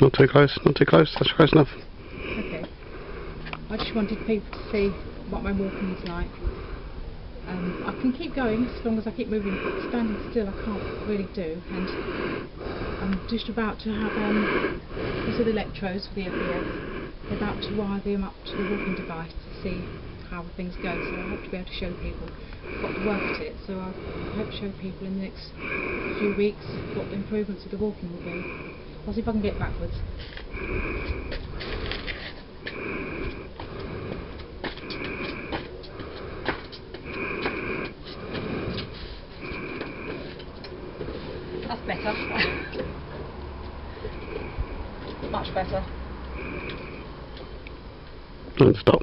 Not too close, not too close, that's close enough. Okay. I just wanted people to see what my walking is like. Um, I can keep going as long as I keep moving, but standing still I can't really do. And I'm just about to have um, these are the electrodes for the. They're about to wire them up to the walking device to see how things go. So I hope to be able to show people. I've got to work at it, so I hope to show people in the next few weeks what the improvements of the walking will be. I'll see if I can get backwards. That's better. Much better. Don't stop.